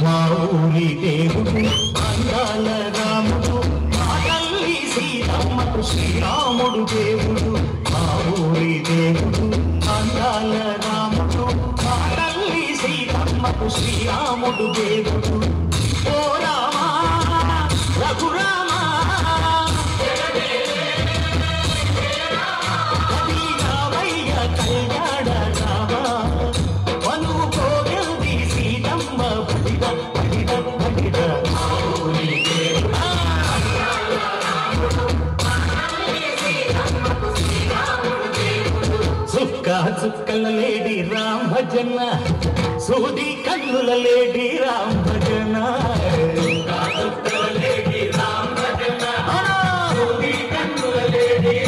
మా ఊరి దేవుడు అందాల రాముడు మా తల్లి సీతమ్మకు శ్రీరాముడు దేవుడు. మా ఊరి దేవుడు అందాల రాముడు మా తల్లి సీతమ్మకు శ్రీరాముడు దేవుడు. చుక్కల లేడి రామ్ భజన సూది కన్నుల లేడి రామ్ భజన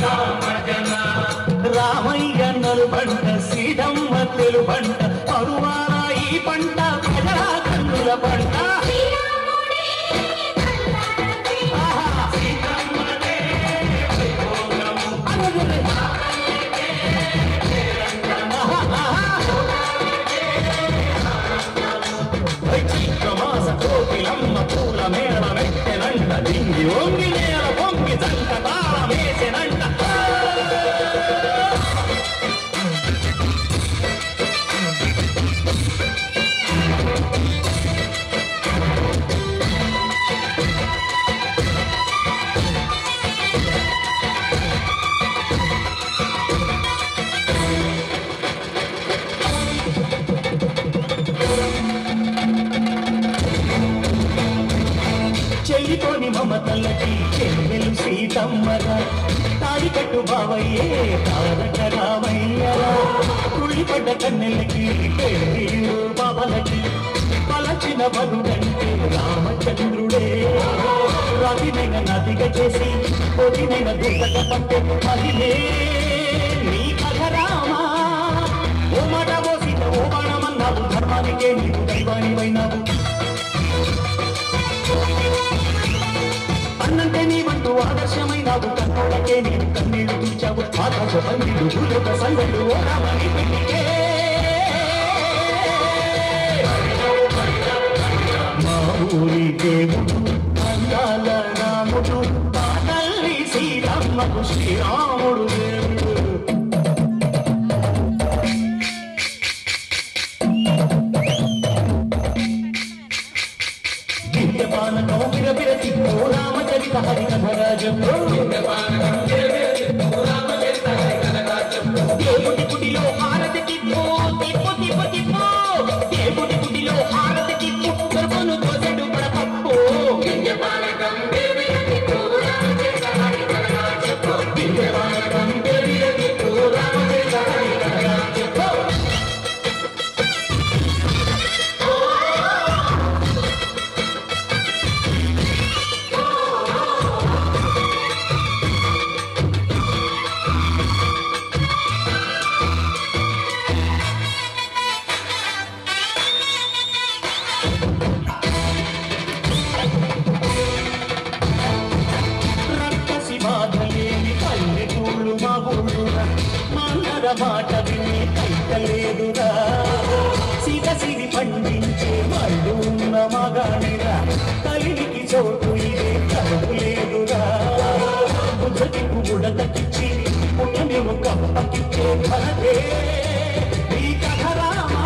రామయ్య చెల్లితోని చెల్లెలు సీతమ్మరా తాడి కట్టు బావయ్యే తారక రామయ్యరా. కుళ్ళిపడ్డ కన్నెలకి పెళ్ళిళ్ళు బాబలకి పలచిన బలుడంటే రామచంద్రుడే. రవినైన నదిగా చేసి పొదినైన దుర్గట పట్టే మహిళే. నీ కథ రామా ఓ మాట ఓ సీత ఓ బాణమన్నావు ధర్మానికే నీవు దైవానివైనావు. ఆదర్శమైనావు కన్నోడకే నేను కన్నీళ్ళు తుడిచావు ఆకాశ పందిలు భూలోక సంగళ్ళు ఓ రామని పెళ్ళికే మా ఊరి దేవుడు అందాల రాముడు మా తల్లి సీతమ్మకు శ్రీరాముడు దేవుడు. దివ్యపానకం విరవిరతి పోరా تحدث ولا جمهور మల్లర మాట విని కైకలేదురా సిగసిరి పండించే వాళ్ళు ఉన్న మగానిరా తల్లికి చోటు ఇదే కలుగు లేదురా. బుద్ధకి పువ్వుడ తక్కిచ్చి పుణ్యమేమో కప్పకిచ్చే భరతే ఈ కథ రామా?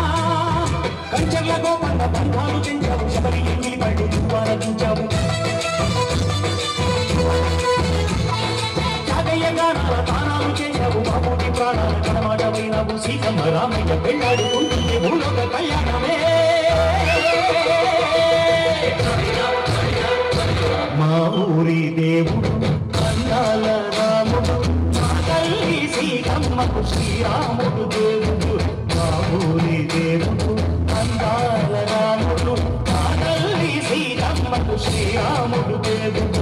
కంచర్ల మన బంధాలు చెంచావు శబరి ఎన్ని పళ్ళు దుర్వారగించావు త్యాగయ్యగానాల తానాలు చేశావు పెళ్ళాడు ప్రాణాల కనమాటమైనవు సీతమ్మ రామయ్య పెళ్ళాడుకుంటుంది భూలోక కళ్యాణమే. మా ఊరి దేవుడు అందాల రాముడు తల్లి సీతమ్మకు శ్రీరాముడు దేవుడు. మా ఊరి దేవుడు అందాల రాముడు తల్లి సీతమ్మకు శ్రీరాముడు దేవుడు.